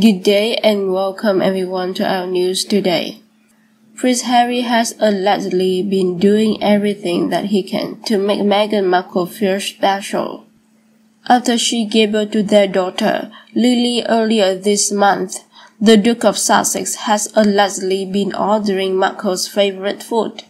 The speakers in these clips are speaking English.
Good day and welcome everyone to our news today. Prince Harry has allegedly been doing everything that he can to make Meghan Markle feel special. After she gave birth to their daughter, Lily, earlier this month, the Duke of Sussex has allegedly been ordering Markle's favorite food.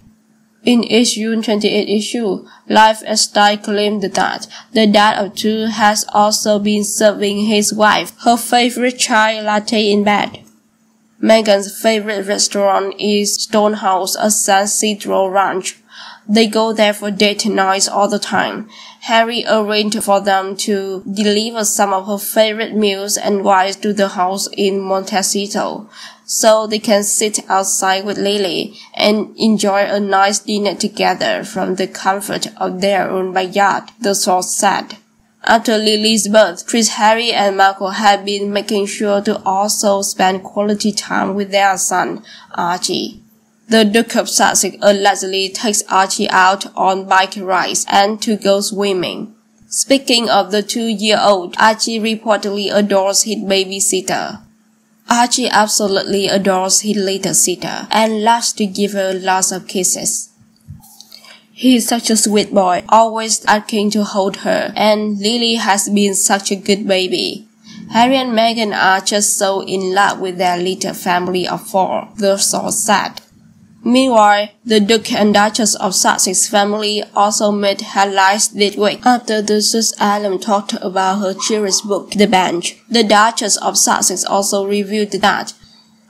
In its June 28 issue, Lifestyle claimed that the dad of two has also been serving his wife her favorite chai latte in bed. Meghan's favorite restaurant is Stonehouse at San Ysidro Ranch. They go there for date nights all the time. Harry arranged for them to deliver some of her favorite meals and wines to the house in Montecito, so they can sit outside with Lily and enjoy a nice dinner together from the comfort of their own backyard, the source said. After Lily's birth, Prince Harry and Markle have been making sure to also spend quality time with their son, Archie. The Duke of Sussex allegedly takes Archie out on bike rides and to go swimming. Speaking of the two-year-old, Archie reportedly adores his babysitter. Archie absolutely adores his little sitter and loves to give her lots of kisses. He's such a sweet boy, always asking to hold her, and Lily has been such a good baby. Harry and Meghan are just so in love with their little family of four, the source said. Meanwhile, the Duke and Duchess of Sussex family also made headlines this week after the Sus Allen talked about her cherished book, The Bench. The Duchess of Sussex also revealed that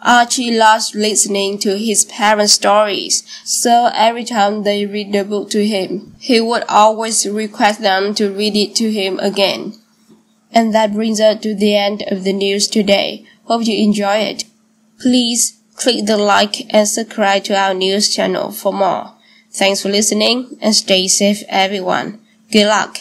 Archie loves listening to his parents' stories, so every time they read the book to him, he would always request them to read it to him again. And that brings us to the end of the news today. Hope you enjoy it. Please Click the like and subscribe to our news channel for more. Thanks for listening and stay safe everyone. Good luck.